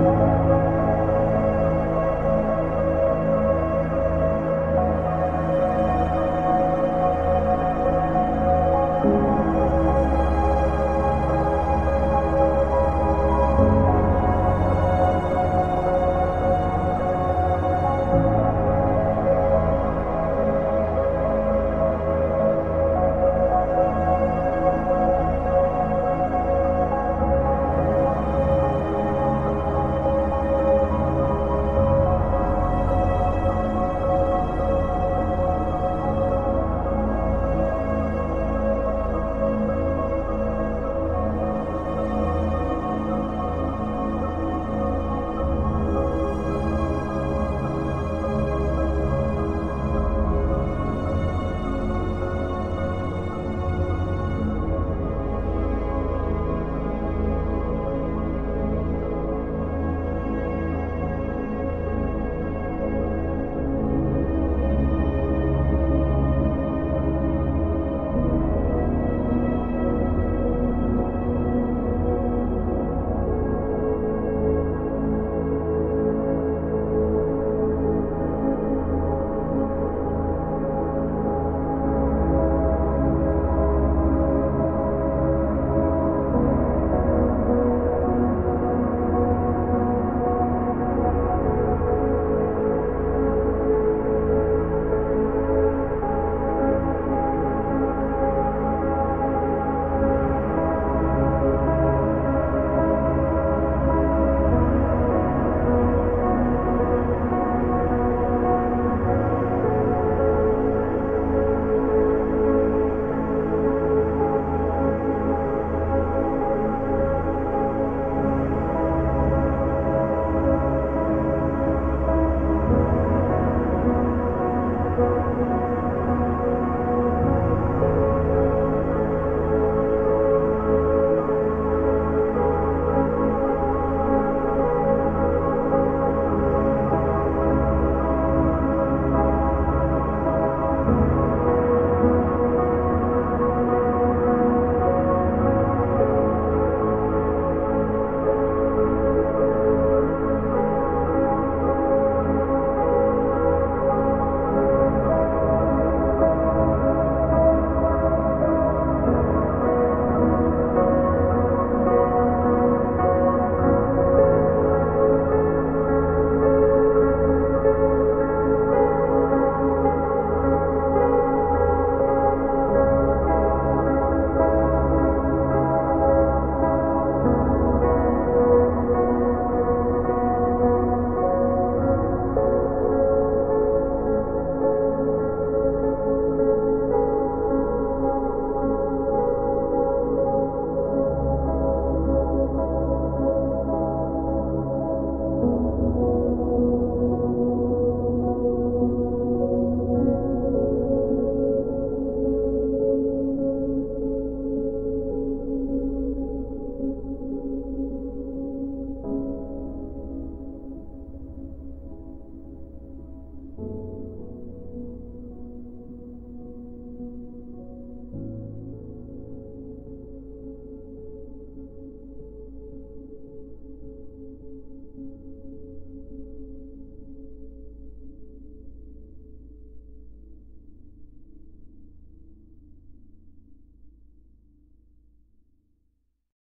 Música